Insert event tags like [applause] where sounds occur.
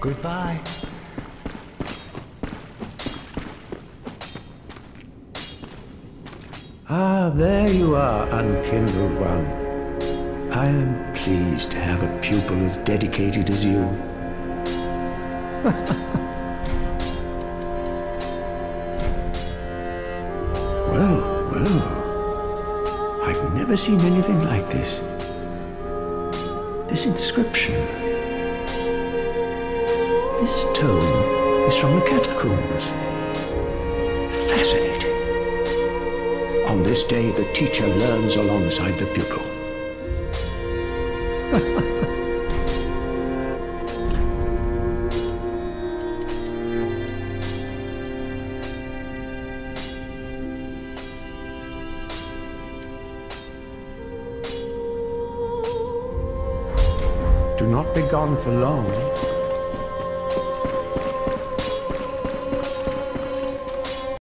Goodbye. Ah, there you are, unkindled one. I am pleased to have a pupil as dedicated as you. [laughs] well, well. I've never seen anything like this. This inscription. This stone is from the catacombs. Fascinating. On this day, the teacher learns alongside the pupil. [laughs] Do not be gone for long.